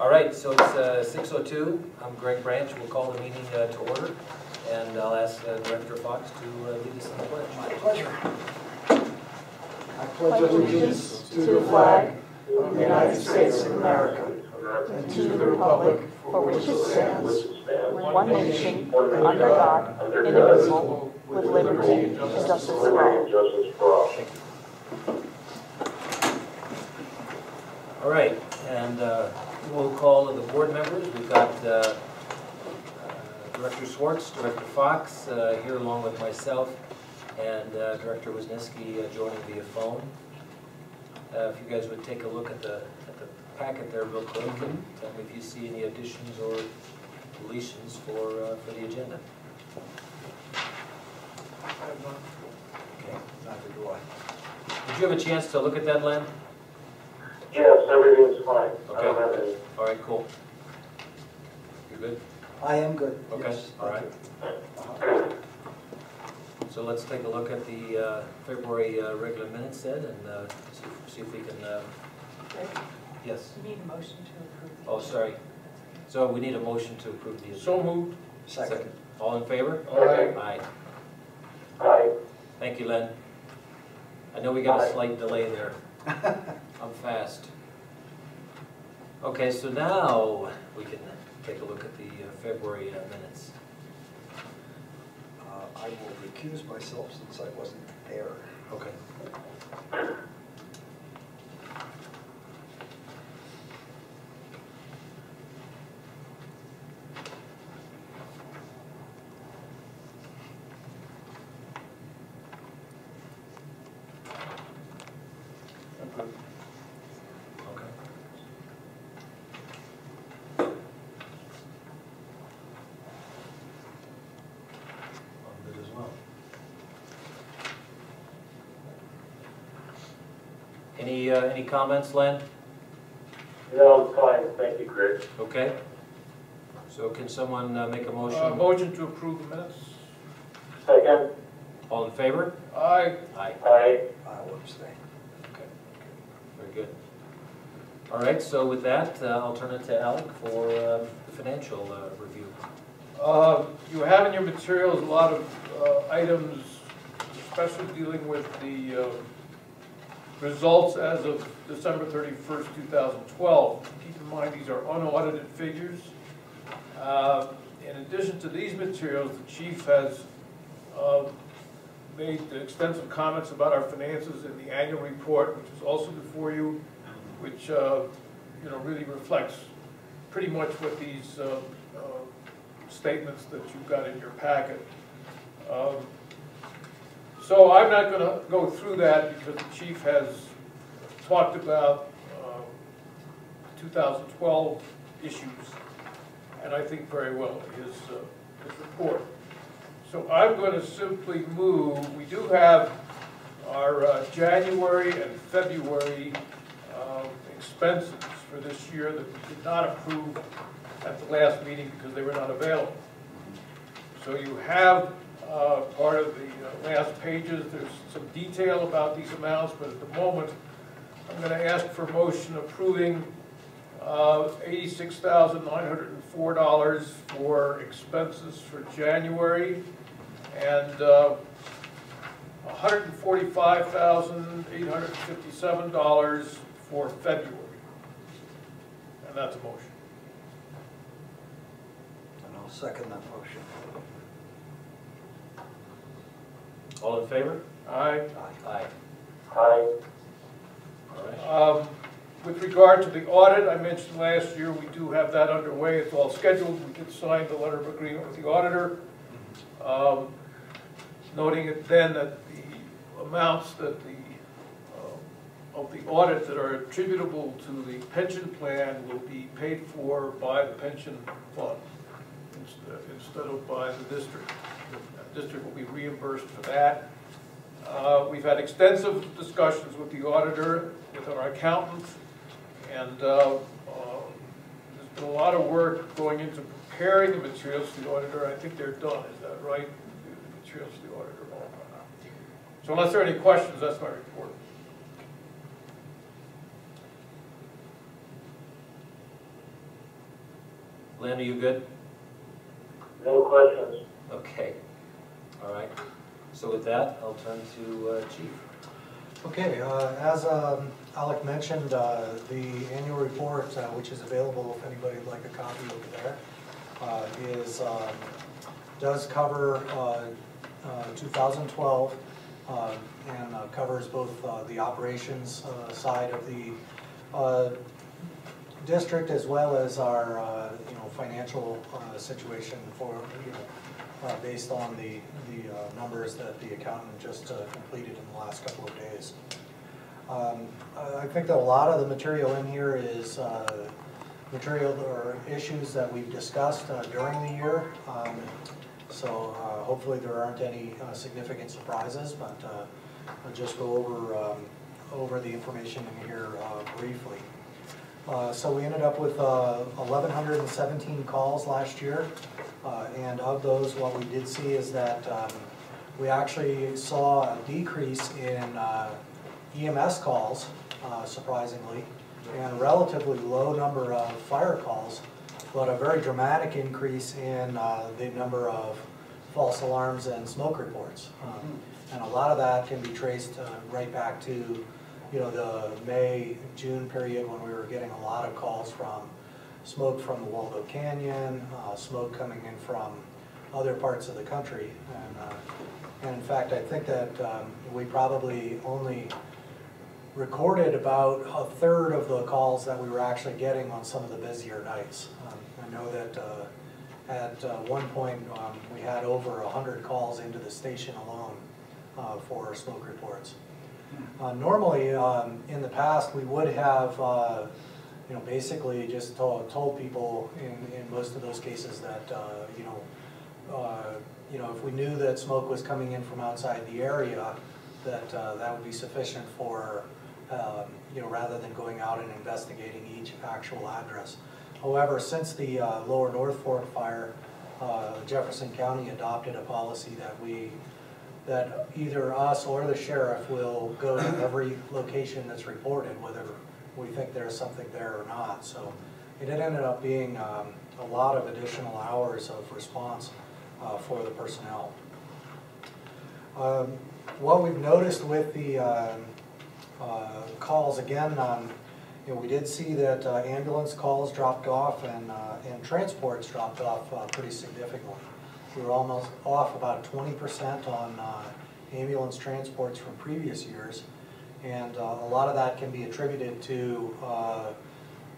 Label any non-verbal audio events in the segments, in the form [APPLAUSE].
All right, so it's uh, 6:02. I'm Greg Branch. We'll call the meeting uh, to order, and I'll ask uh, Director Fox to uh, lead us in the pledge. My pleasure. I pledge allegiance to the flag of the United States of America and to the republic for which it stands, one nation, under God, indivisible, with liberty and justice for all. All right, and we'll call the board members. We've got uh, uh, Director Swartz, Director Fox uh, here along with myself, and uh, Director Wisniewski uh, joining via phone. Uh, If you guys would take a look at the, at the packet there real quick, and tell me if you see any additions or deletions for, uh, for the agenda. Okay. Neither do I. Did you have a chance to look at that, Len? Yes, everything's fine. I don't Okay. have any. All right, cool. You good? I am good. Okay, yes, all thank right. you. So let's take a look at the uh, February uh, regular minutes then, and uh, see if- see if we can, uh, yes. You need a motion to approve. the Oh, sorry. So we need a motion to approve the. So moved. Second. All in favor? Aye. Aye. Aye. Thank you, Len. I know we got a Aye. slight delay there. [LAUGHS] I'm fast. Okay, so now we can take a look at the uh, February uh, minutes. Uh, I will recuse myself since I wasn't there. Okay. Okay. I'm good as well. Any, uh, any comments, Len? No, I'm fine, thank you, Greg. Okay. So can someone uh, make a Uh, motion? Motion to approve the minutes. Second, All in favor? Aye. Aye. aye. I will abstain. Okay, very good. All right, so with that, uh, I'll turn it to Alec for um, the financial uh, review. Uh, You have in your materials a lot of uh, items, especially dealing with the uh, results as of December 31st, 2012. Keep in mind, these are unaudited figures. Uh, In addition to these materials, the chief has uh, made extensive comments about our finances in the annual report, which is also before you, which, uh, you know, really reflects pretty much what these uh, uh, statements that you've got in your packet. Um, So I'm not going to go through that because the chief has talked about uh, 2012 issues, and I think very well his, uh, his report. So I'm going to simply move, we do have our uh, January and February um, expenses for this year that we did not approve at the last meeting because they were not available. So you have uh, part of the uh, last pages, there's some detail about these amounts, but at the moment, I'm going to ask for motion approving uh, $86,904 for expenses for January and uh, $145,857 for February. And that's a motion. And I'll second that motion. All in favor? Aye. Aye. Aye. Aye. Um, With regard to the audit, I mentioned last year, we do have that underway, it's all scheduled, we did sign the letter of agreement with the auditor. Um, Noting it then that the amounts that the, uh, of the audit that are attributable to the pension plan will be paid for by the pension fund instead instead of by the district. The district will be reimbursed for that. Uh, We've had extensive discussions with the auditor, with our accountant, and uh, uh, there's been a lot of work going into preparing the materials to the auditor. I think they're done, is that right? The materials to the auditor. So unless there are any questions, that's my report. Lynn, are you good? No questions. Okay, all right. So with that, I'll turn to uh, Chief. Okay, uh, as um, Alec mentioned, uh, the annual report, uh, which is available if anybody would like a copy over there, uh, is, um, does cover uh, uh, 2012 uh, and covers both the operations side of the district as well as our, you know, financial situation for, you know, uh, based on the, the uh, numbers that the accountant just uh, completed in the last couple of days. Um, I think that a lot of the material in here is uh, material or issues that we've discussed uh, during the year. Um, So uh, hopefully there aren't any significant surprises, but I'll just go over, um, over the information in here briefly. Uh, So we ended up with uh, 1,117 calls last year, uh, and of those, what we did see is that um, we actually saw a decrease in uh, EMS calls, uh, surprisingly, and a relatively low number of fire calls, but a very dramatic increase in the number of false alarms and smoke reports. Um, And a lot of that can be traced right back to, you know, the May, June period when we were getting a lot of calls from smoke from the Waldo Canyon, uh, smoke coming in from other parts of the country. And, uh, and in fact, I think that um, we probably only recorded about a third of the calls that we were actually getting on some of the busier nights. Um, I know that uh, at uh, one point, um, we had over 100 calls into the station alone uh, for smoke reports. Uh, Normally, um, in the past, we would have, uh, you know, basically just told, told people in, in most of those cases that, uh, you know, uh, you know, if we knew that smoke was coming in from outside the area, that, uh, that would be sufficient for, um, you know, rather than going out and investigating each actual address. However, since the uh, lower North Fork fire, Jefferson County adopted a policy that we, that either us or the sheriff will go to every location that's reported, whether we think there's something there or not. So it ended up being um, a lot of additional hours of response uh, for the personnel. Um, What we've noticed with the um, uh, calls, again, um, you know, we did see that uh, ambulance calls dropped off and, uh, and transports dropped off uh, pretty significantly. We were almost off about twenty percent on uh, ambulance transports from previous years. And uh, a lot of that can be attributed to uh,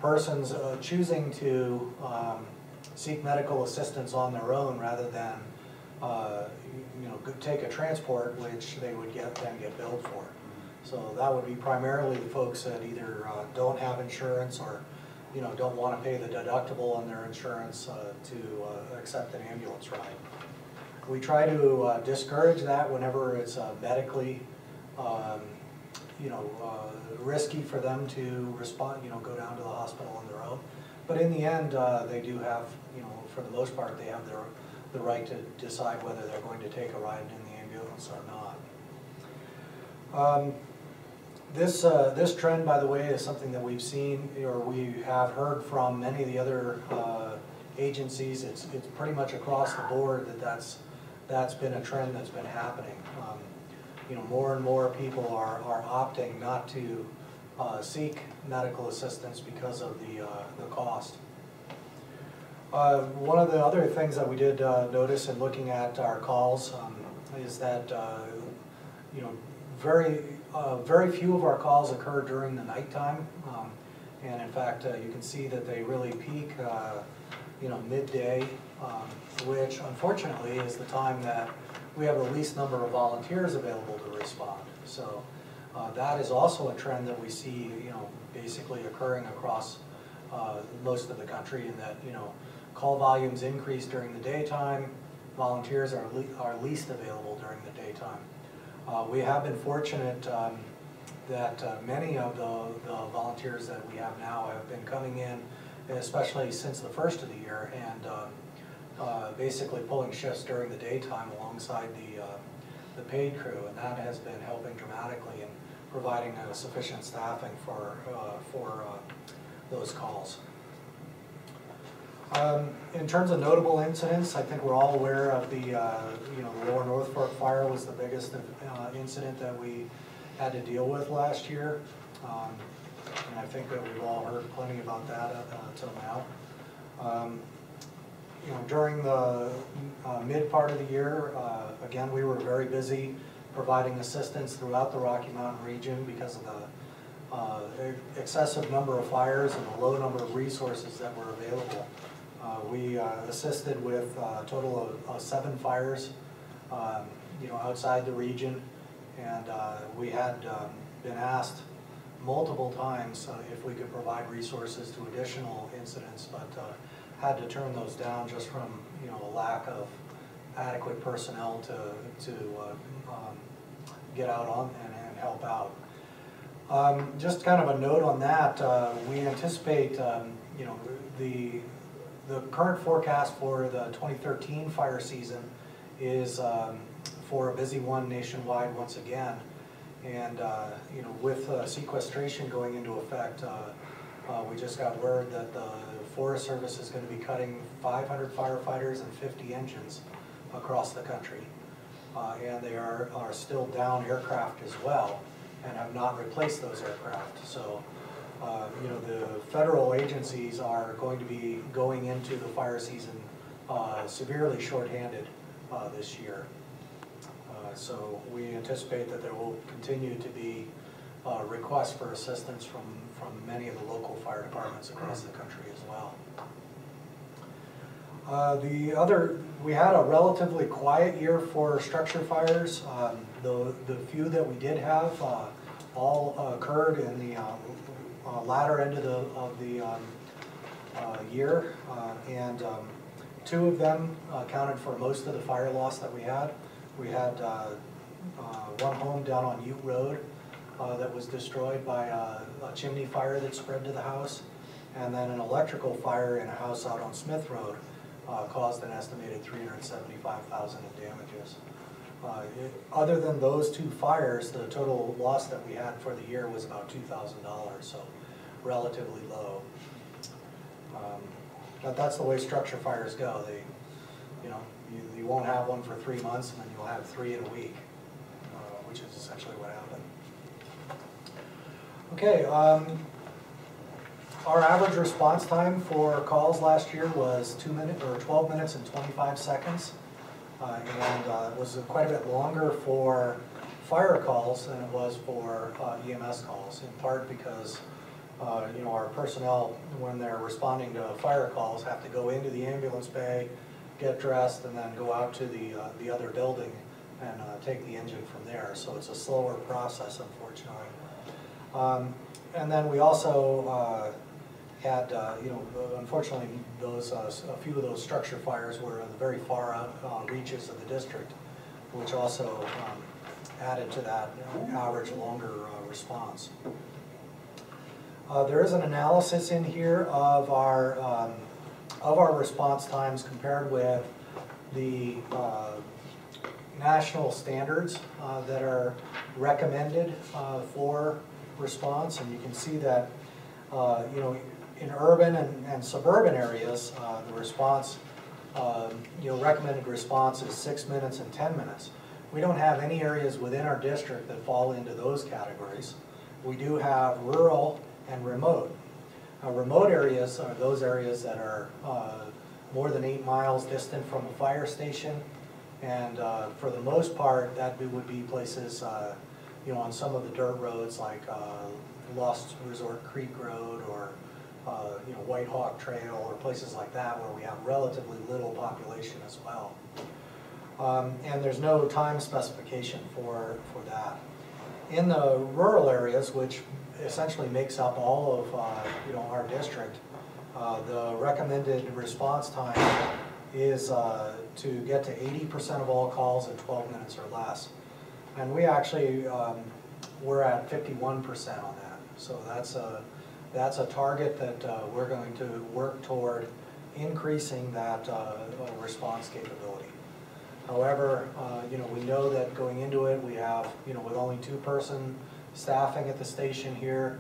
persons uh, choosing to um, seek medical assistance on their own rather than, uh, you know, take a transport which they would get, then get billed for. So that would be primarily the folks that either uh, don't have insurance or, you know, don't want to pay the deductible on their insurance uh, to uh, accept an ambulance ride. We try to uh, discourage that whenever it's uh, medically, um, you know, uh, risky for them to respond, you know, go down to the hospital on their own. But in the end, uh, they do have, you know, for the most part, they have their, the right to decide whether they're going to take a ride in the ambulance or not. Um, This, uh, this trend, by the way, is something that we've seen, or we have heard from many of the other uh, agencies. It's, it's pretty much across the board that that's, that's been a trend that's been happening. Um, You know, more and more people are, are opting not to uh, seek medical assistance because of the, uh, the cost. Uh, One of the other things that we did uh, notice in looking at our calls um, is that, you know, very, uh, very few of our calls occur during the nighttime. Um, And in fact, uh, you can see that they really peak, uh, you know, midday, um, which unfortunately is the time that we have the least number of volunteers available to respond. So uh, that is also a trend that we see, you know, basically occurring across uh, most of the country in that, you know, call volumes increase during the daytime, volunteers are le- are least available during the daytime. Uh, We have been fortunate um, that uh, many of the the volunteers that we have now have been coming in, especially since the first of the year, and uh, uh, basically pulling shifts during the daytime alongside the, uh, the paid crew, and that has been helping dramatically in providing uh, sufficient staffing for, uh, for those calls. Um, In terms of notable incidents, I think we're all aware of the, uh, you know, the Lower North Fork fire was the biggest uh, incident that we had to deal with last year. Um, And I think that we've all heard plenty about that uh, till now. Um, You know, during the uh, mid part of the year, uh, again, we were very busy providing assistance throughout the Rocky Mountain region because of the uh, excessive number of fires and the low number of resources that were available. Uh, We uh, assisted with uh, a total of seven fires, um, you know, outside the region. And we had um, been asked multiple times uh, if we could provide resources to additional incidents, but uh, had to turn those down just from, you know, a lack of adequate personnel to, to uh, um, get out on and and help out. Um, Just kind of a note on that, we anticipate, um, you know, the, the current forecast for the 2013 fire season is um, for a busy one nationwide once again. And, uh, you know, with uh, sequestration going into effect, uh, uh, we just got word that the Forest Service is gonna be cutting 500 firefighters and 50 engines across the country. Uh, And they are, are still down aircraft as well and have not replaced those aircraft. So, uh, you know, the federal agencies are going to be going into the fire season uh, severely shorthanded uh, this year. Uh, So we anticipate that there will continue to be uh, requests for assistance from, from many of the local fire departments across the country as well. Uh, The other, we had a relatively quiet year for structure fires. Um, The, the few that we did have all occurred in the uh, latter end of the, of the um, uh, year. Uh, And um, two of them accounted for most of the fire loss that we had. We had uh, uh, one home down on Ute Road that was destroyed by a a chimney fire that spread to the house. And then an electrical fire in a house out on Smith Road caused an estimated three hundred and seventy-five thousand in damages. Uh, Other than those two fires, the total loss that we had for the year was about two thousand dollars, so relatively low. Um, But that's the way structure fires go, they, you know, you, you won't have one for three months, and then you'll have three in a week, uh, which is essentially what happened. Okay, um, our average response time for calls last year was two minutes, or twelve minutes and twenty-five seconds. Uh, and, uh, it was quite a bit longer for fire calls than it was for, uh, EMS calls, in part because, you know, our personnel, when they're responding to fire calls, have to go into the ambulance bay, get dressed, and then go out to the, the other building and, uh, take the engine from there, so it's a slower process unfortunately. Um, And then we also had, uh, you know, unfortunately, those, uh, a few of those structure fires were in the very far out uh, reaches of the district, which also um, added to that uh, average longer uh, response. Uh, There is an analysis in here of our, um, of our response times compared with the uh, national standards uh, that are recommended uh, for response, and you can see that, uh, you know, in urban and and suburban areas, uh, the response, um, you know, recommended response is six minutes and 10 minutes. We don't have any areas within our district that fall into those categories. We do have rural and remote. Uh, Remote areas are those areas that are uh, more than eight miles distant from a fire station. And uh, for the most part, that would be places, uh, you know, on some of the dirt roads like uh, Lost Resort Creek Road or, uh, you know, White Hawk Trail or places like that where we have relatively little population as well. Um, And there's no time specification for, for that. In the rural areas, which essentially makes up all of, uh, you know, our district, uh, the recommended response time is uh, to get to eighty percent of all calls in twelve minutes or less. And we actually, um, we're at fifty-one percent on that. So that's a, that's a target that uh, we're going to work toward increasing that uh, response capability. However, uh, you know, we know that going into it, we have, you know, with only two-person staffing at the station here,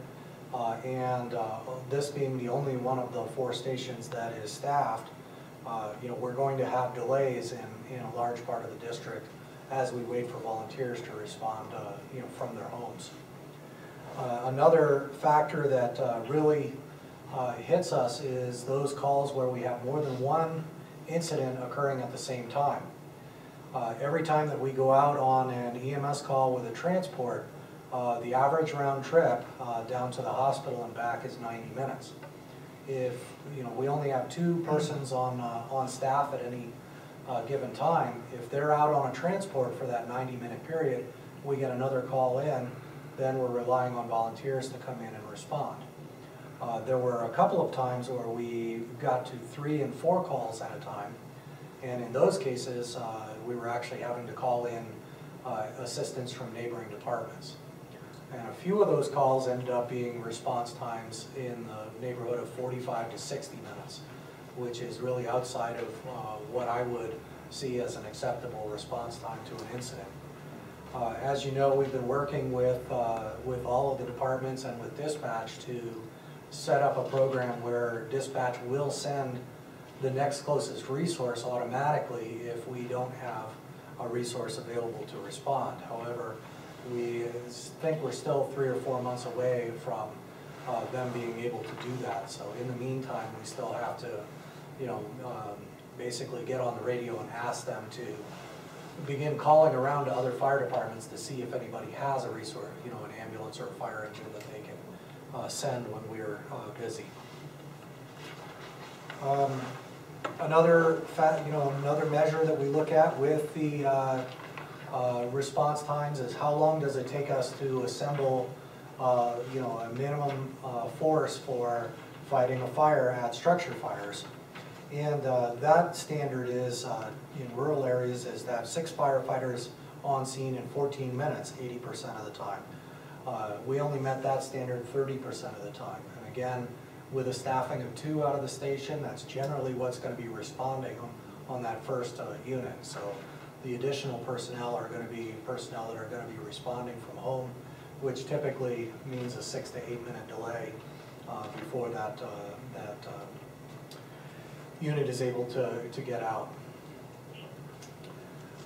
Uh, And uh, this being the only one of the four stations that is staffed, uh, you know, we're going to have delays in, in a large part of the district as we wait for volunteers to respond, you know, from their homes. Uh, Another factor that uh, really uh, hits us is those calls where we have more than one incident occurring at the same time. Uh, Every time that we go out on an EMS call with a transport, uh, the average round trip down to the hospital and back is 90 minutes. If, you know, we only have two persons on, on staff at any given time, if they're out on a transport for that 90-minute period, we get another call in, then we're relying on volunteers to come in and respond. Uh, There were a couple of times where we got to three and four calls at a time, and in those cases, uh, we were actually having to call in uh, assistance from neighboring departments. And a few of those calls ended up being response times in the neighborhood of 45 to 60 minutes, which is really outside of uh, what I would see as an acceptable response time to an incident. Uh, As you know, we've been working with, uh, with all of the departments and with dispatch to set up a program where dispatch will send the next closest resource automatically if we don't have a resource available to respond. However, we think we're still three or four months away from uh, them being able to do that. So in the meantime, we still have to, you know, um, basically get on the radio and ask them to begin calling around to other fire departments to see if anybody has a resource, you know, an ambulance or a fire engine that they can uh, send when we're uh, busy. Um, Another fa you know, another measure that we look at with the uh, uh, response times is how long does it take us to assemble, uh, you know, a minimum uh, force for fighting a fire at structure fires. And uh, that standard is, uh, in rural areas, is that six firefighters on scene in 14 minutes, 80% of the time. Uh, We only met that standard 30% of the time. And again, with a staffing of two out of the station, that's generally what's gonna be responding on, on that first uh, unit. So the additional personnel are gonna be personnel that are gonna be responding from home, which typically means a six to eight minute delay uh, before that, uh, that unit is able to, to get out.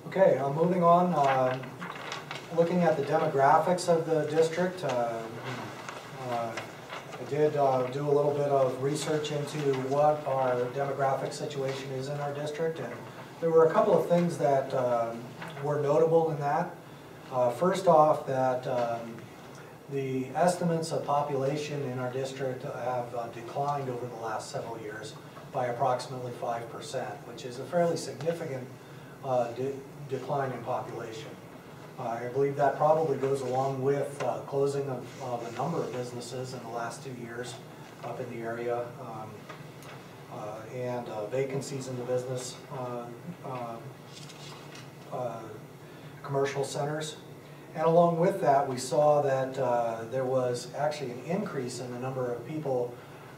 Okay, uh, moving on, uh, looking at the demographics of the district, uh, uh, I did uh, do a little bit of research into what our demographic situation is in our district, and there were a couple of things that um, were notable in that. Uh, First off, that um, the estimates of population in our district have declined over the last several years by approximately five percent, which is a fairly significant uh, de- decline in population. Uh, I believe that probably goes along with uh, closing of, of a number of businesses in the last two years up in the area, um, uh, and uh, vacancies in the business, uh, commercial centers. And along with that, we saw that there was actually an increase in the number of people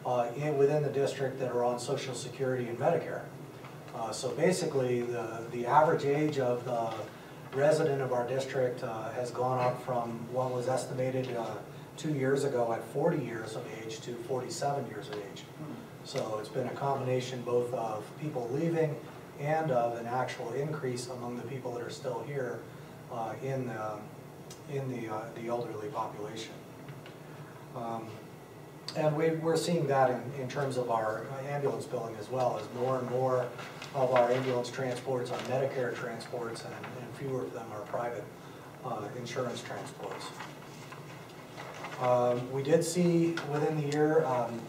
uh, in, within the district that are on social security and Medicare. Uh, So basically, the, the average age of the resident of our district uh, has gone up from what was estimated uh, two years ago at 40 years of age to 47 years of age. So it's been a combination both of people leaving and of an actual increase among the people that are still here uh, in the, in the, uh, the elderly population. Um, And we, we're seeing that in, in terms of our ambulance billing as well, as more and more of our ambulance transports are Medicare transports and, and fewer of them are private, uh, insurance transports. Um, we did see within the year, um,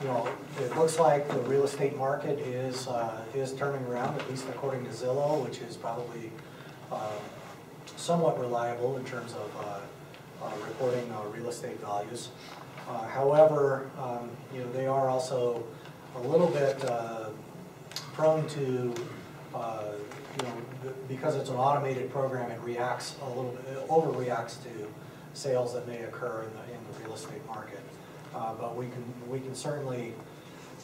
you know, it looks like the real estate market is, uh, is turning around, at least according to Zillow, which is probably, uh, somewhat reliable in terms of, uh, uh, reporting, uh, real estate values. Uh, However, um, you know, they are also a little bit uh, prone to, uh, you know, because it's an automated program, it reacts a little, bit overreacts to sales that may occur in the, in the real estate market. Uh, But we can, we can certainly,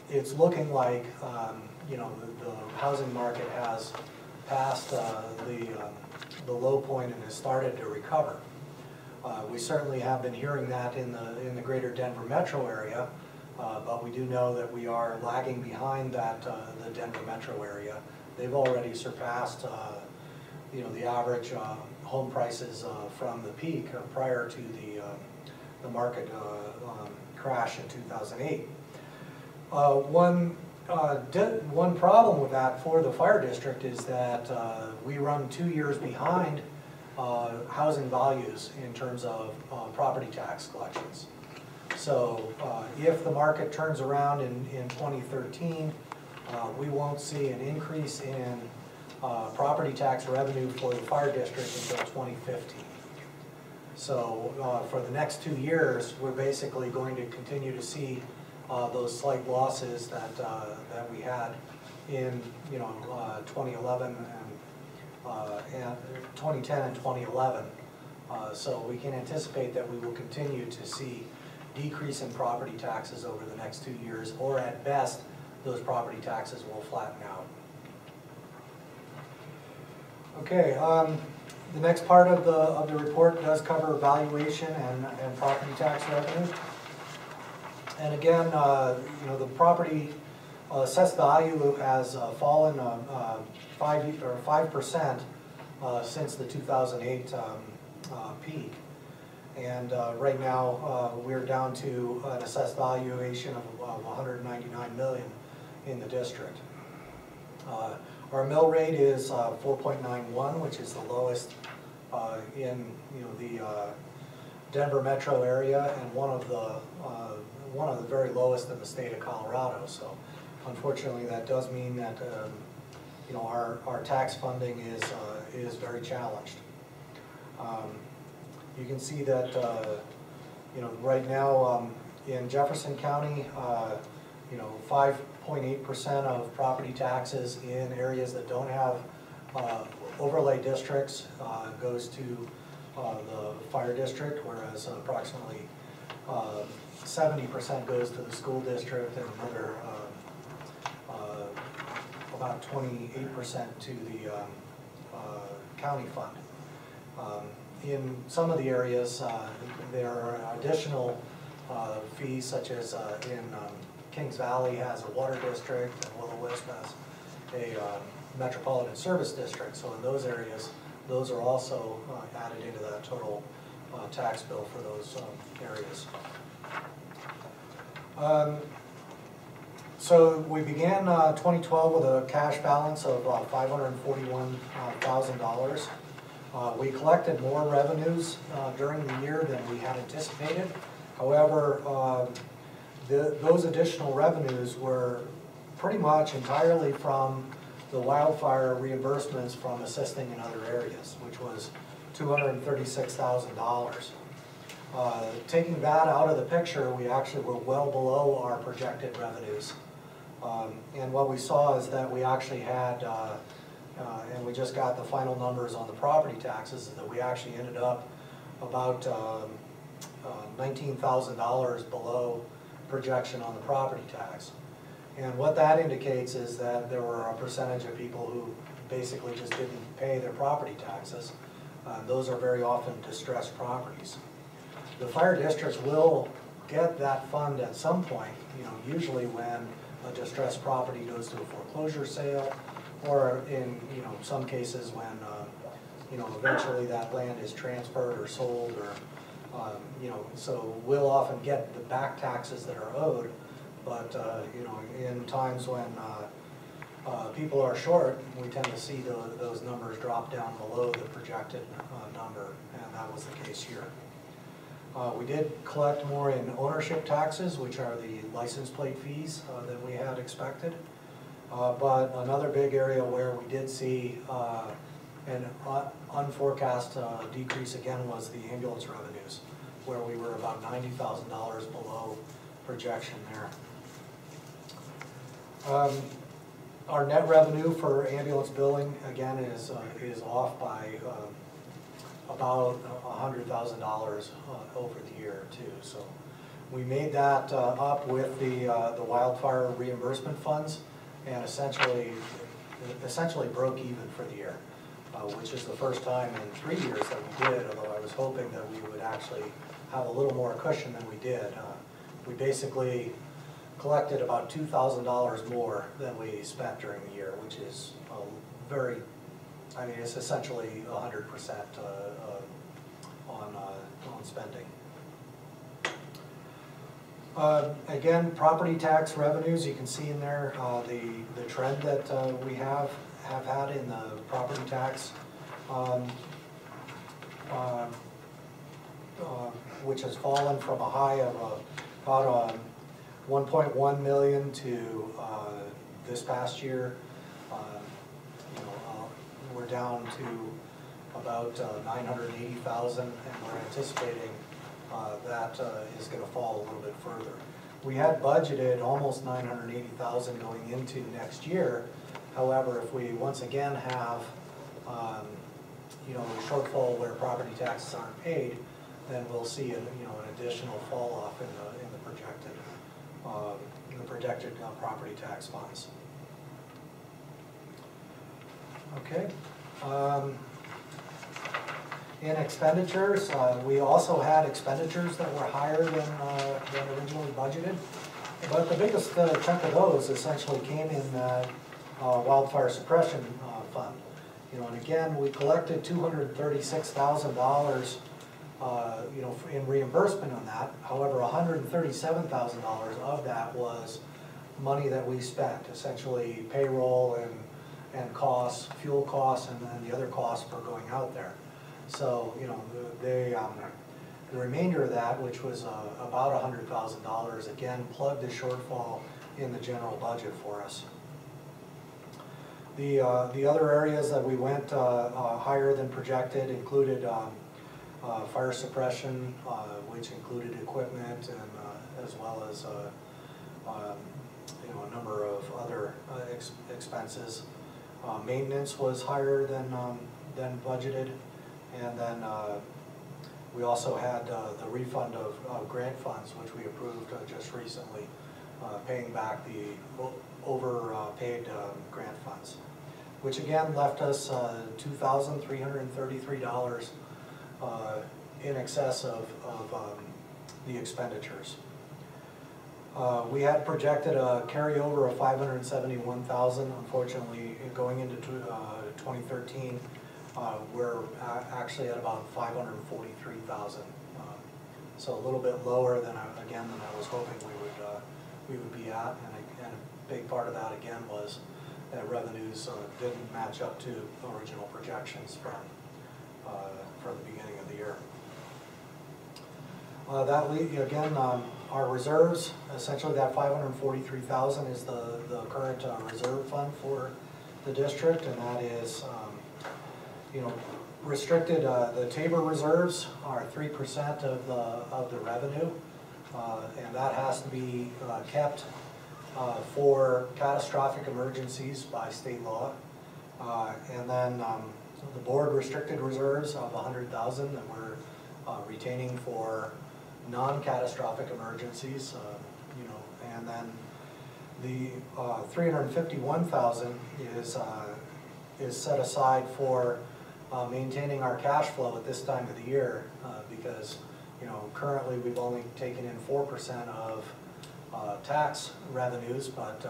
it's looking like, um, you know, the, the housing market has passed uh, the, um, the low point and has started to recover. Uh, We certainly have been hearing that in the, in the greater Denver metro area, uh, but we do know that we are lagging behind that, uh, the Denver metro area. They've already surpassed, uh, you know, the average uh, home prices uh, from the peak prior to the, the market um, crash in 2008. Uh, One, one problem with that for the fire district is that we run two years behind uh, housing values in terms of uh, property tax collections. So uh, if the market turns around in, in 2013, uh, we won't see an increase in uh, property tax revenue for the fire district until 2015. So uh, for the next two years, we're basically going to continue to see those slight losses that, that we had in, you know, uh, 2011 and, uh, and 2010 and 2011. Uh, So we can anticipate that we will continue to see decrease in property taxes over the next two years, or at best, those property taxes will flatten out. Okay, um, the next part of the, of the report does cover valuation and, and property tax revenue. And again, uh, you know, the property assessed value has uh, fallen, uh, uh, five, or five percent, uh, since the two thousand eight, um, uh, peak. And, right now, we're down to an assessed valuation of, of hundred and ninety-nine million in the district. Uh, Our mill rate is uh, four point nine one, which is the lowest uh, in, you know, the Denver metro area and one of the, one of the very lowest in the state of Colorado. So unfortunately, that does mean that, um, you know, our, our tax funding is, uh, is very challenged. Um, You can see that, uh, you know, right now, um, in Jefferson County, uh, you know, five point eight percent of property taxes in areas that don't have uh, overlay districts uh, goes to uh, the fire district, whereas approximately uh, seventy percent goes to the school district and another about twenty-eight percent to the um, uh, county fund. Um, In some of the areas, uh, there are additional uh, fees such as uh, in um, Kings Valley has a water district and Will-O-Wisp has a um, metropolitan service district. So in those areas, those are also uh, added into that total uh, tax bill for those um, areas. So we began uh, 2012 with a cash balance of uh, $541,000. Uh, We collected more revenues uh, during the year than we had anticipated. However, um, the- those additional revenues were pretty much entirely from the wildfire reimbursements from assisting in other areas, which was $236,000. Uh, Taking that out of the picture, we actually were well below our projected revenues. Um, And what we saw is that we actually had, uh, uh, and we just got the final numbers on the property taxes, that we actually ended up about um, uh, $19,000 below projection on the property tax. And what that indicates is that there were a percentage of people who basically just didn't pay their property taxes. Uh, Those are very often distressed properties. The fire district will get that fund at some point, you know, usually when a distressed property goes to a foreclosure sale, or in, you know, some cases when, uh, you know, eventually that land is transferred or sold, or, um, you know, so we'll often get the back taxes that are owed, but, uh, you know, in times when uh, uh, people are short, we tend to see tho- those numbers drop down below the projected uh, number, and that was the case here. Uh, We did collect more in ownership taxes, which are the license plate fees uh, than we had expected. Uh, But another big area where we did see uh, an un- unforecast uh, decrease again was the ambulance revenues, where we were about ninety thousand dollars below projection there. Um, Our net revenue for ambulance billing, again, is, uh, is off by about a hundred thousand dollars uh, over the year too, so. We made that uh, up with the, uh, the wildfire reimbursement funds and essentially, essentially broke even for the year. Uh, which is the first time in three years that we did, although I was hoping that we would actually have a little more cushion than we did. Uh, We basically collected about two thousand dollars more than we spent during the year, which is uh, very, I mean, it's essentially hundred percent uh, on, uh, on spending. Uh, Again, property tax revenues, you can see in there, uh, the, the trend that uh, we have, have had in the property tax, um, uh, uh, which has fallen from a high of uh, about um, 1.1 million to uh, this past year. um, You know, uh, we're down to about uh, 980,000, and we're anticipating uh, that uh, is gonna fall a little bit further. We had budgeted almost 980,000 going into next year. However, if we once again have, um, you know, a shortfall where property taxes aren't paid, then we'll see, an you know, an additional fall off in the, in the projected, um, the projected uh, property tax funds. Okay. um, In expenditures, uh, we also had expenditures that were higher than, uh, than originally budgeted. But the biggest uh, chunk of those essentially came in uh, uh, wildfire suppression uh, fund. You know, and again, we collected two hundred thirty-six thousand dollars, uh, you know, in reimbursement on that. However, hundred and thirty-seven thousand dollars of that was money that we spent, essentially payroll and, and costs, fuel costs, and then the other costs for going out there. So, you know, the- they, um, the remainder of that, which was uh, about hundred thousand dollars, again, plugged the shortfall in the general budget for us. The, uh, the other areas that we went uh, uh, higher than projected included um, uh, fire suppression, uh, which included equipment and as well as, um, you know, a number of other ex- expenses. Uh, Maintenance was higher than, um, than budgeted. And then uh, we also had uh, the refund of grant funds, which we approved uh, just recently, uh, paying back the overpaid um, grant funds, which again left us uh, $2,333 uh, in excess of, of um, the expenditures. Uh, We had projected a carryover of 571,000. Unfortunately, going into uh, 2013, uh, we're actually at about 543,000. Um, So a little bit lower than, I- again, than I was hoping we would, uh, we would be at. And a- and a big part of that, again, was that revenues uh, didn't match up to original projections from, uh, from the beginning of the year. Uh, That, le- again, um, our reserves, essentially that five hundred and forty-three thousand is the, the current uh, reserve fund for the district, and that is, um, you know, restricted, uh, the TABOR reserves are three percent of the, of the revenue, uh, and that has to be uh, kept uh, for catastrophic emergencies by state law. Uh, And then um, the board restricted reserves of a hundred thousand that we're retaining for non-catastrophic emergencies, uh, you know, and then the uh, three hundred and fifty-one thousand is, uh, is set aside for uh, maintaining our cash flow at this time of the year, uh, because, you know, currently we've only taken in four percent of uh, tax revenues, but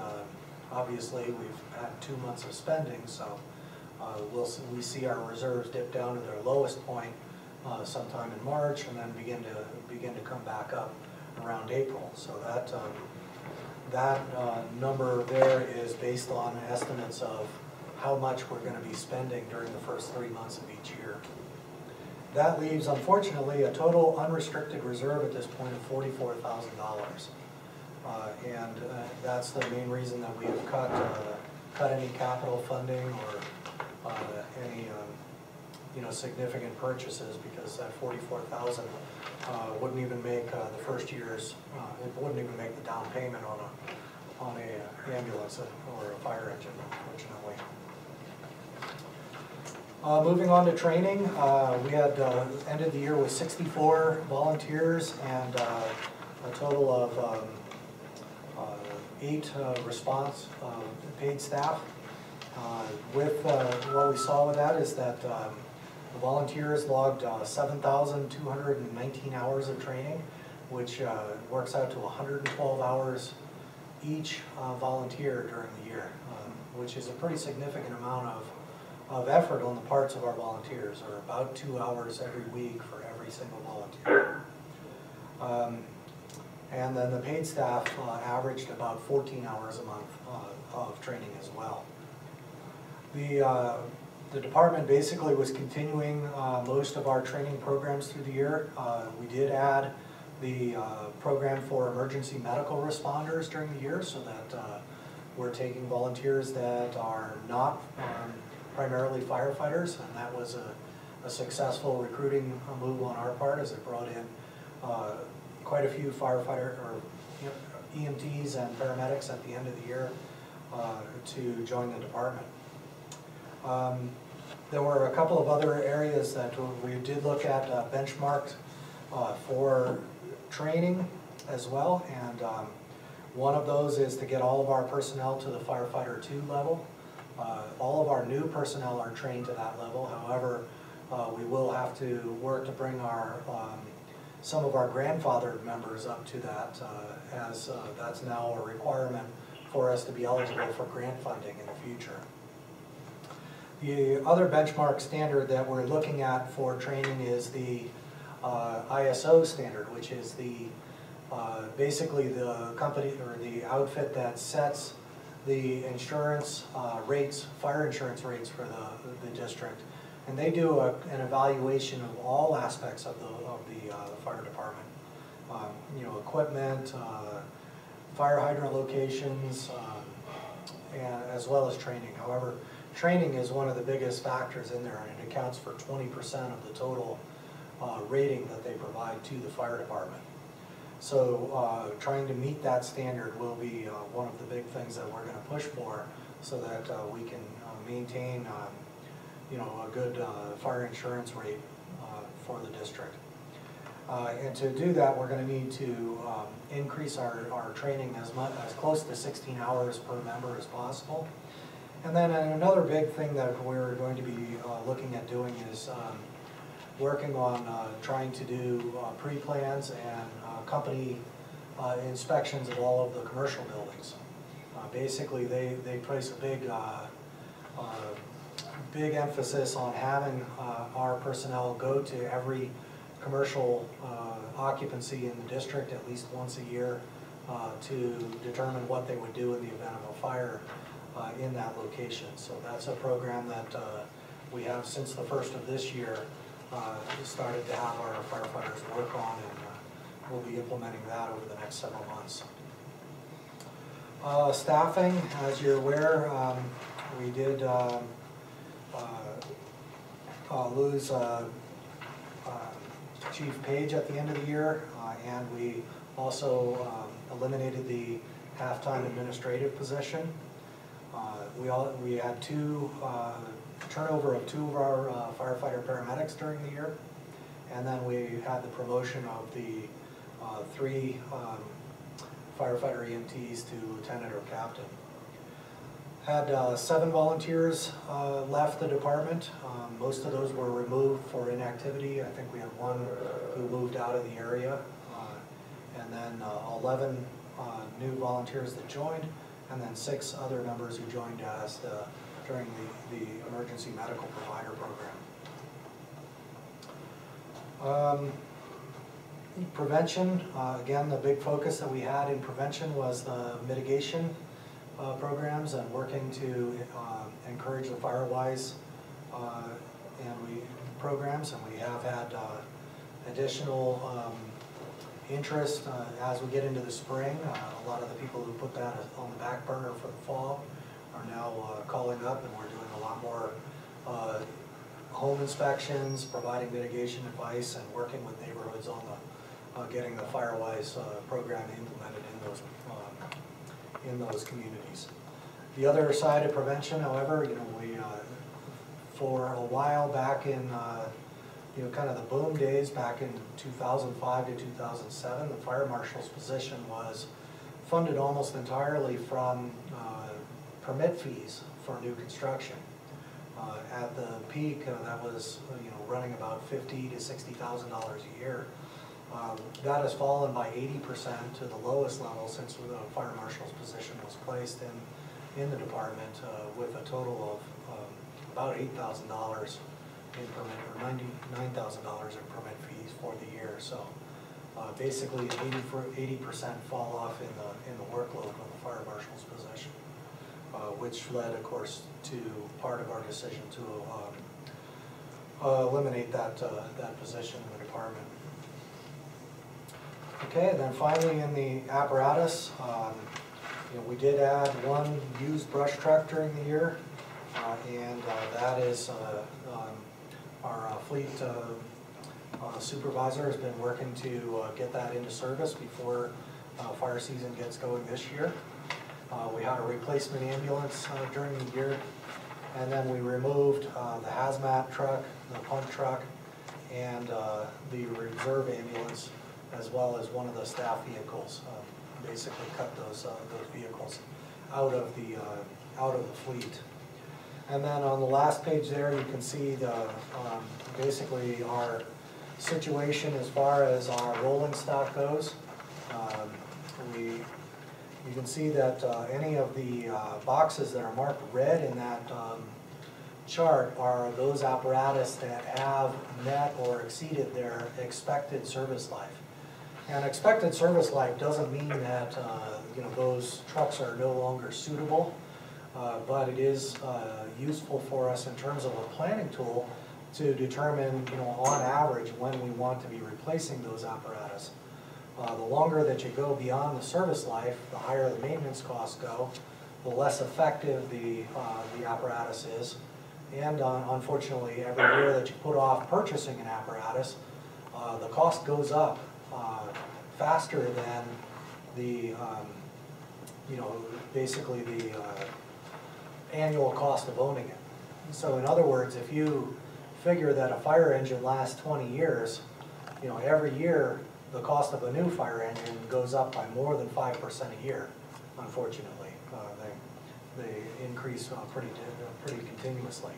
obviously we've had two months of spending, so we'll, s- we see our reserves dip down to their lowest point sometime in March and then begin to, begin to come back up around April. So that, um, that uh, number there is based on estimates of how much we're gonna be spending during the first three months of each year. That leaves unfortunately a total unrestricted reserve at this point of forty-four thousand dollars. Uh, And uh, that's the main reason that we have cut, uh, cut any capital funding or uh, any, um, you know, significant purchases, because that forty-four thousand uh, wouldn't even make uh, the first year's, uh, it wouldn't even make the down payment on a, on a ambulance or a fire engine, unfortunately. Uh, Moving on to training, uh, we had uh, ended the year with 64 volunteers and uh, a total of um, uh, eight uh, response uh, paid staff. Uh, With, uh, what we saw with that is that um, the volunteers logged uh, 7,219 hours of training, which uh, works out to 112 hours each uh, volunteer during the year, um, which is a pretty significant amount of, of effort on the parts of our volunteers, or about two hours every week for every single volunteer. Um, And then the paid staff uh, averaged about 14 hours a month uh, of training as well. The, uh, the department basically was continuing uh, most of our training programs through the year. Uh, We did add the uh, program for emergency medical responders during the year so that uh, we're taking volunteers that are not um, primarily firefighters, and that was a, a successful recruiting uh, move on our part as it brought in quite a few firefighter or you know, EMTs and paramedics at the end of the year to join the department. Um, There were a couple of other areas that we did look at uh, benchmarked uh, for training as well. And um, one of those is to get all of our personnel to the firefighter two level. Uh, All of our new personnel are trained to that level. However, uh, we will have to work to bring our, um, some of our grandfathered members up to that uh, as uh, that's now a requirement for us to be eligible for grant funding in the future. The other benchmark standard that we're looking at for training is the uh, ISO standard, which is the, uh, basically the company or the outfit that sets the insurance uh, rates, fire insurance rates for the, the district. And they do a- an evaluation of all aspects of the, of the uh, fire department. Um, You know, equipment, uh, fire hydrant locations, um, and as well as training. However, training is one of the biggest factors in there, and it accounts for twenty percent of the total uh, rating that they provide to the fire department. So uh, trying to meet that standard will be uh, one of the big things that we're gonna push for, so that uh, we can uh, maintain, um, you know, a good uh, fire insurance rate for the district. And to do that, we're gonna need to um, increase our, our training as much, as close to sixteen hours per member as possible. And then another big thing that we're going to be uh, looking at doing is um, working on uh, trying to do uh, pre-plans and uh, company uh, inspections of all of the commercial buildings. Uh, Basically, they, they place a big, big emphasis on having our personnel go to every commercial occupancy in the district at least once a year to determine what they would do in the event of a fire uh, in that location. So that's a program that uh, we have since the first of this year, uh, started to have our firefighters work on, and uh, we'll be implementing that over the next several months. Uh, Staffing, as you're aware, um, we did um, uh, lose Chief Page at the end of the year, and we also um, eliminated the halftime administrative position. Uh, We all, we had two, uh, turnover of two of our uh, firefighter paramedics during the year. And then we had the promotion of the uh, three um, firefighter EMTs to lieutenant or captain. Had uh, seven volunteers uh, left the department. Um, Most of those were removed for inactivity. I think we had one who moved out of the area. And then uh, 11 uh, new volunteers that joined, and then six other members who joined us uh, during the, the emergency medical provider program. Um, Prevention, uh, again, the big focus that we had in prevention was the mitigation uh, programs and working to uh, encourage the Firewise uh, and we, programs, and we have had uh, additional um, interest uh, as we get into the spring. Uh, A lot of the people who put that on the back burner for the fall are now uh, calling up, and we're doing a lot more uh, home inspections, providing mitigation advice, and working with neighborhoods on the, getting the Firewise uh, program implemented in those, um, in those communities. The other side of prevention, however, you know, we, uh, for a while back in, you know, kind of the boom days back in 2005 to 2007, the fire marshal's position was funded almost entirely from uh, permit fees for new construction. Uh, At the peak, uh, that was, uh, you know, running about fifty to sixty thousand dollars a year. Um, That has fallen by eighty percent to the lowest level since the fire marshal's position was placed in, in the department uh, with a total of um, about eight thousand dollars permit, or ninety-nine thousand dollars in permit fees for the year. So uh, basically, eighty, for eighty percent fall off in the, in the workload of the fire marshal's position, uh, which led, of course, to part of our decision to um, uh, eliminate that, uh, that position in the department. Okay, and then finally in the apparatus, um, you know, we did add one used brush truck during the year. uh, And uh, that is, uh, um, our uh, fleet uh, uh, supervisor has been working to uh, get that into service before uh, fire season gets going this year. Uh, we had a replacement ambulance during the year. And then we removed the hazmat truck, the pump truck, and the reserve ambulance, as well as one of the staff vehicles. Basically cut those, those vehicles out of the, out of the fleet. And then on the last page there, you can see the, um, basically our situation as far as our rolling stock goes. Um, We, you can see that uh, any of the uh, boxes that are marked red in that um, chart are those apparatus that have met or exceeded their expected service life. And expected service life doesn't mean that, uh, you know, those trucks are no longer suitable, uh, but it is uh, useful for us in terms of a planning tool to determine, you know, on average, when we want to be replacing those apparatus. Uh, The longer that you go beyond the service life, the higher the maintenance costs go, the less effective the, uh, the apparatus is. And uh, unfortunately, every year that you put off purchasing an apparatus, the cost goes up faster than the, um, you know, basically the uh, annual cost of owning it. So in other words, if you figure that a fire engine lasts twenty years, you know, every year, the cost of a new fire engine goes up by more than five percent a year, unfortunately. Uh, They, they increase uh, pretty, uh, pretty continuously.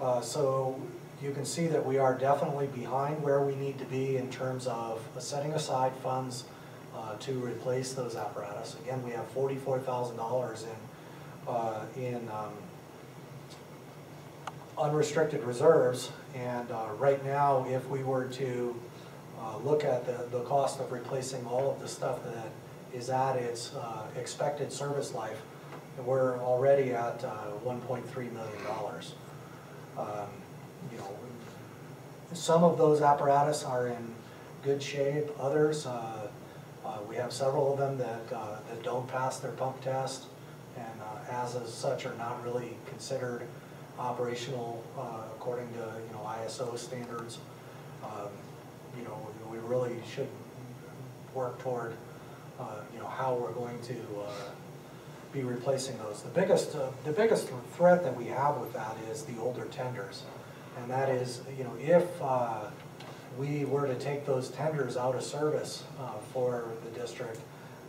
Uh, So you can see that we are definitely behind where we need to be in terms of setting aside funds uh, to replace those apparatus. Again, we have forty-four thousand dollars in, uh, in um, unrestricted reserves. And uh, right now, if we were to uh, look at the, the cost of replacing all of the stuff that is at its uh, expected service life, we're already at uh, $1.3 million. Um, You know, some of those apparatus are in good shape, others, uh, uh, we have several of them that, uh, that don't pass their pump test, as such are not really considered operational uh, according to, you know, ISO standards. Um, You know, we really should work toward, uh, you know, how we're going to uh, be replacing those. The biggest, uh, the biggest threat that we have with that is the older tenders. And that is, you know, if uh, we were to take those tenders out of service uh, for the district,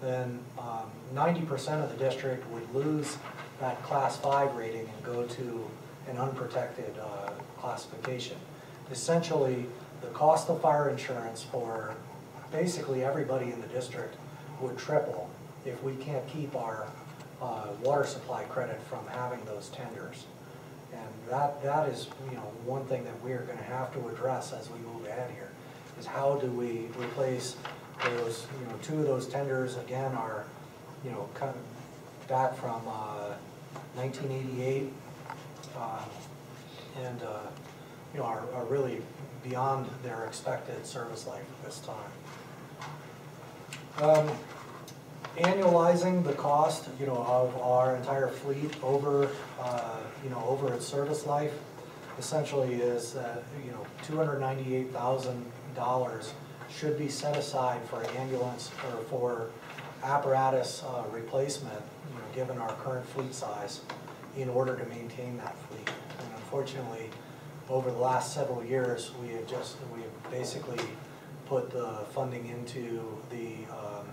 then um, ninety percent of the district would lose that class five rating and go to an unprotected uh, classification. Essentially, the cost of fire insurance for basically everybody in the district would triple if we can't keep our uh, water supply credit from having those tenders. And that, that is, you know, one thing that we're gonna have to address as we move ahead here, is how do we replace those, you know, two of those tenders, again, are, you know, kind of back from uh, 1988 uh, and, uh, you know, are, are really beyond their expected service life at this time. Um, annualizing the cost, you know, of our entire fleet over, uh, you know, over its service life essentially is, uh, you know, $298,000 should be set aside for an ambulance or for apparatus uh, replacement, you know, given our current fleet size, in order to maintain that fleet. And unfortunately, over the last several years, we have just, we have basically put the funding into the, um,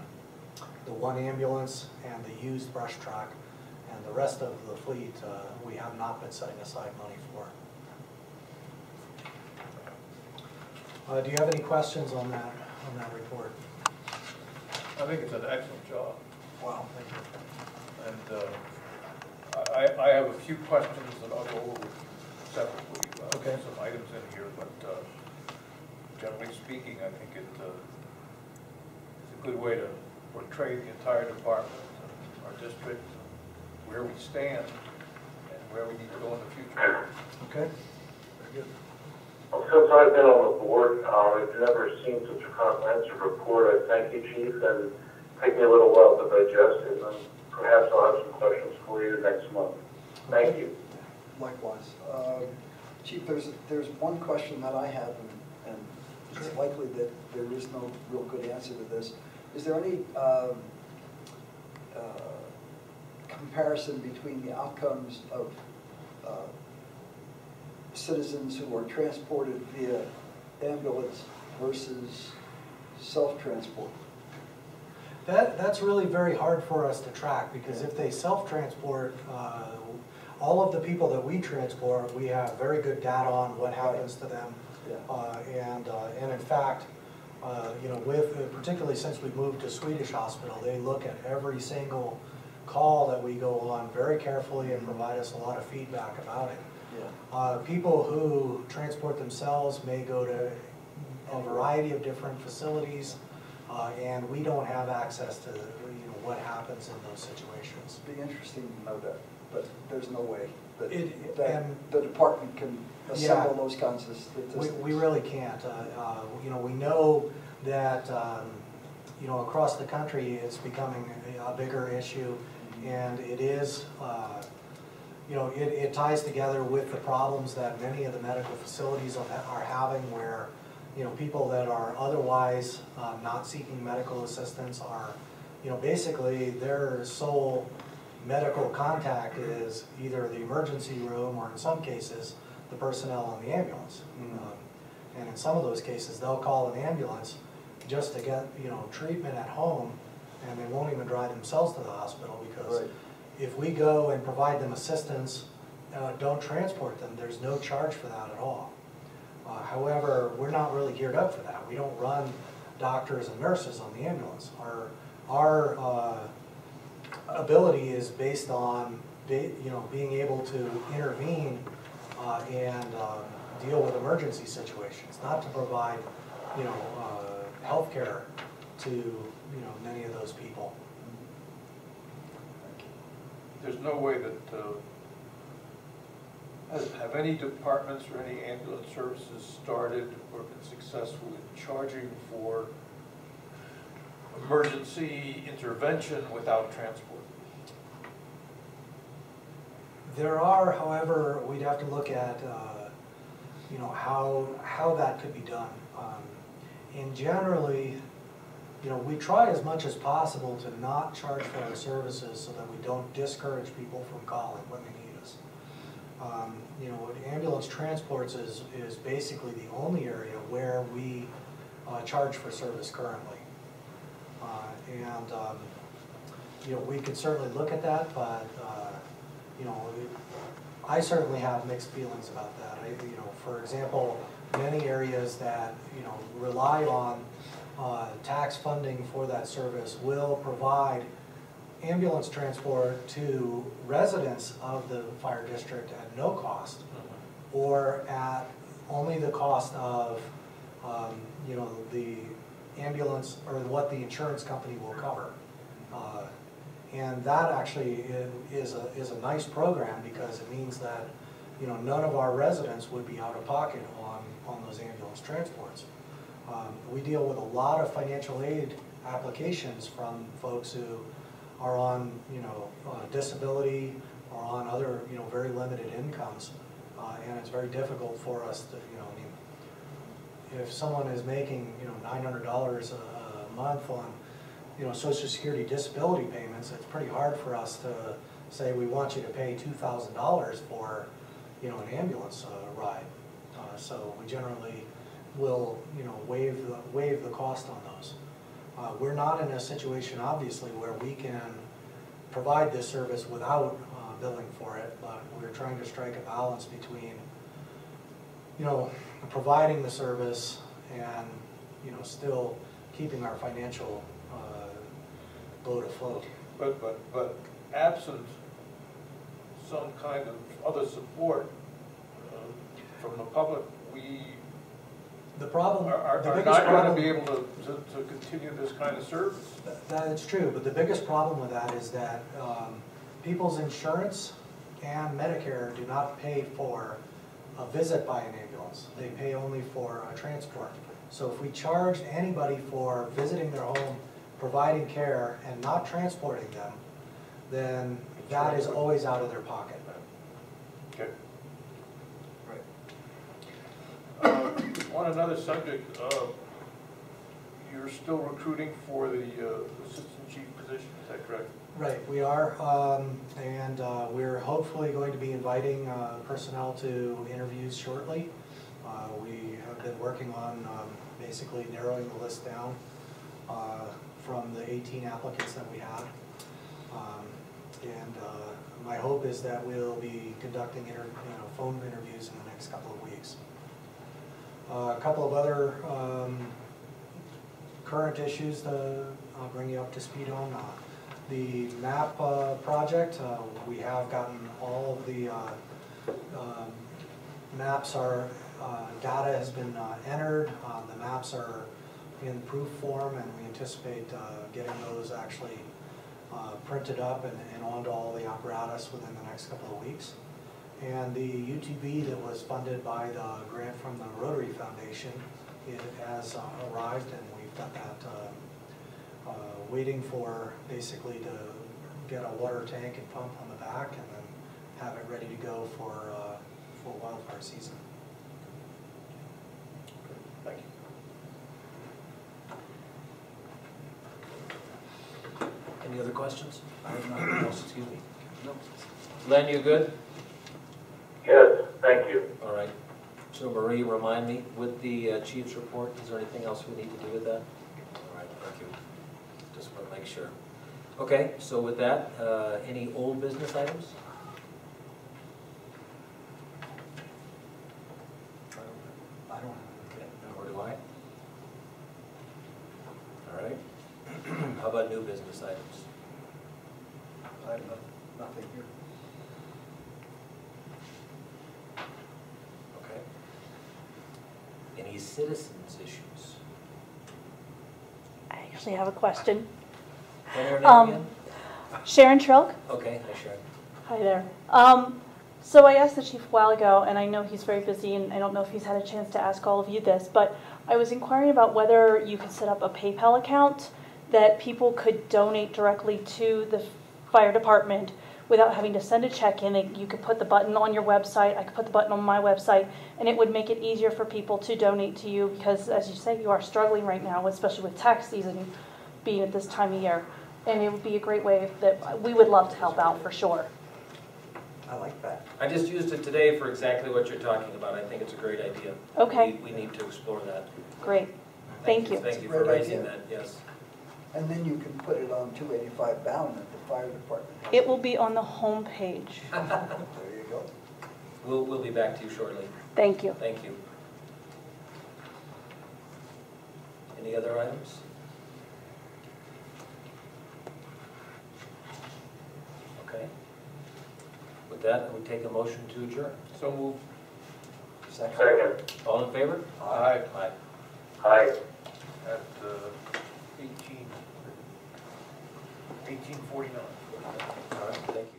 the one ambulance and the used brush truck. And the rest of the fleet, uh, we have not been setting aside money for. Uh, Do you have any questions on that, on that report? I think it's an excellent job. Wow. Thank you. And uh, I, I have a few questions that I'll go over separately. uh, Okay. Some items in here, but uh, generally speaking, I think it, uh, it's a good way to portray the entire department, our district, where we stand, and where we need to go in the future. Okay, very good. Well, Since I've been on the board, uh, I've never seen such a comprehensive report. I thank you, Chief, and take me a little while to digest it, and perhaps I'll have some questions for you next month. Thank you. Likewise. Um, Chief, there's, there's one question that I have, and- and it's likely that there is no real good answer to this. Is there any um, uh, comparison between the outcomes of uh, citizens who are transported via ambulance versus self-transport? That, that's really very hard for us to track, because if they self-transport, uh, all of the people that we transport, we have very good data on what happens to them. Yeah. Uh, And, uh, and in fact, uh, you know, with, particularly since we moved to Swedish Hospital, they look at every single call that we go on very carefully and provide us a lot of feedback about it. Yeah. Uh, People who transport themselves may go to a variety of different facilities, uh, and we don't have access to, you know, what happens in those situations. It'd be interesting to know that, but there's no way that, It- that and- the department can assemble Yeah. those kinds of We, statistics. we really can't. Uh, uh, You know, we know that, um, you know, across the country, it's becoming a bigger issue, and it is, uh, you know, it, it ties together with the problems that many of the medical facilities are are having where, you know, people that are otherwise uh, not seeking medical assistance are, you know, basically their sole medical contact is either the emergency room or in some cases, the personnel in the ambulance. Mhm. Um, And in some of those cases, they'll call an ambulance just to get, you know, treatment at home, and they won't even drive themselves to the hospital because Right. If we go and provide them assistance, uh, don't transport them, there's no charge for that at all. Uh, However, we're not really geared up for that. We don't run doctors and nurses on the ambulance. Our, our uh, ability is based on, you know, being able to intervene uh, and uh, deal with emergency situations, not to provide, you know, uh, healthcare to, you know, many of those people. There's no way that, uh, have any departments or any ambulance services started or been successful in charging for emergency intervention without transport? There are, however, we'd have to look at, uh, you know, how, how that could be done. Um, And generally, you know, we try as much as possible to not charge for our services so that we don't discourage people from calling when they need us. Um, You know, ambulance transports is, is basically the only area where we uh, charge for service currently. Uh, And, um, you know, we could certainly look at that, but, uh, you know, I certainly have mixed feelings about that. I, you know, for example, many areas that, you know, rely on uh, tax funding for that service will provide ambulance transport to residents of the fire district at no cost or at only the cost of, um, you know, the ambulance or what the insurance company will cover. Uh, And that actually is a, is a nice program because it means that, you know, none of our residents would be out of pocket on, on those ambulance transports. Um, We deal with a lot of financial aid applications from folks who are on, you know, uh, disability or on other, you know, very limited incomes. Uh, And it's very difficult for us to, you know, I mean, if someone is making, you know, nine hundred dollars a month on, you know, social security disability payments, it's pretty hard for us to say, we want you to pay two thousand dollars for, you know, an ambulance uh, ride. Uh, So we generally will, you know, waive, the waive the cost on those. Uh, We're not in a situation, obviously, where we can provide this service without uh, billing for it, but we're trying to strike a balance between, you know, providing the service and, you know, still keeping our financial uh, boat afloat. But, but, but absent some kind of other support um, from the public, we The problem, are, are the are biggest not gonna be able to, to, to continue this kind of service. That, that's true, but the biggest problem with that is that um, people's insurance and Medicare do not pay for a visit by an ambulance. They pay only for a transport. So if we charged anybody for visiting their home, providing care, and not transporting them, then that is always out of their pocket. Okay. Uh, On another subject, uh, you're still recruiting for the uh, assistant chief position, is that correct? Right, we are, um, and uh, we're hopefully going to be inviting uh, personnel to interviews shortly. Uh, We have been working on um, basically narrowing the list down from the 18 applicants that we have. Um, And my hope is that we'll be conducting you know, phone interviews in the next couple of weeks. Uh, A couple of other um, current issues to uh, bring you up to speed on. Uh, The MAP uh, project, uh, we have gotten all of the uh, um, maps uh, data has been entered, the maps are in proof form, and we anticipate getting those actually printed up and and onto all the apparatus within the next couple of weeks. And the UTV that was funded by the grant from the Rotary Foundation, it has uh, arrived, and we've got that uh, uh, waiting for basically to get a water tank and pump on the back, and then have it ready to go for, uh, for wildfire season. Thank you. Any other questions? I have nothing [CLEARS THROAT] else. Excuse me. Nope. Len, you good? Yes, thank you. All right. So Marie, remind me, with the uh, chief's report, is there anything else we need to do with that? All right, thank you. Just want to make sure. Okay, so with that, uh, any old business items? I don't Okay, nor do I. All right. [CLEARS THROAT] How about new business items? I have no- nothing here. Okay. Any citizens issues? I actually have a question. Um? Sharon Trilk? Okay, hi Sharon. Hi there. Um, so I asked the chief a while ago, and I know he's very busy, and I don't know if he's had a chance to ask all of you this, but I was inquiring about whether you could set up a PayPal account that people could donate directly to the fire department without having to send a check in. You could put the button on your website, I could put the button on my website, and it would make it easier for people to donate to you because, as you say, you are struggling right now, especially with tax season being at this time of year. And it would be a great way that, we would love to help out for sure. I like that. I just used it today for exactly what you're talking about. I think it's a great idea. Okay. We we need to explore that. Great. Thank you. Thank you It's a for raising idea. that, yes. And then you can put it on 285 Bound at the fire department. It will be on the homepage. [LAUGHS] There you go. We'll, we'll be back to you shortly. Thank you. Thank you. Any other items? Okay. With that, I would take a motion to adjourn. So moved. Second. Second. All in favor? Aye. Aye. Aye. At uh, 18, 1849. All right, thank you.